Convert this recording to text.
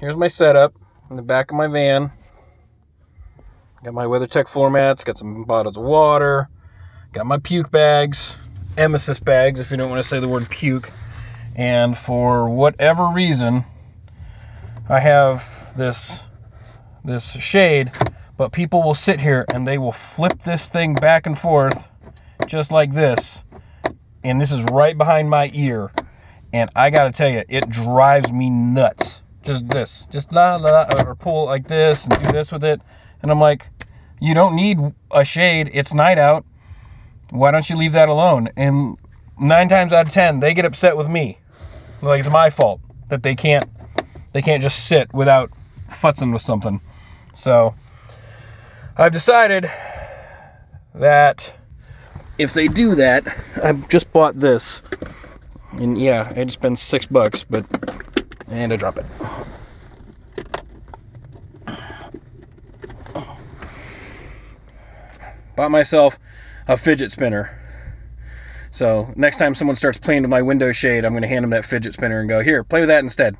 here's my setup in the back of my van. Got my WeatherTech floor mats, got some bottles of water, got my puke bags, emesis bags if you don't want to say the word puke. And for whatever reason, I have this this shade, but people will sit here and they will flip this thing back and forth just like this. And this is right behind my ear. And I gotta tell you, it drives me nuts. Just this, just la la, or pull like this and do this with it. And I'm like, you don't need a shade. It's night out. Why don't you leave that alone? And nine times out of ten, they get upset with me. Like it's my fault that they can't, they can't just sit without futzing with something. So I've decided that if they do that, I've just bought this. And yeah, it's been six bucks, but and I drop it. Bought myself a fidget spinner. So next time someone starts playing with my window shade, I'm going to hand them that fidget spinner and go, here, play with that instead.